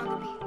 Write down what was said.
Dog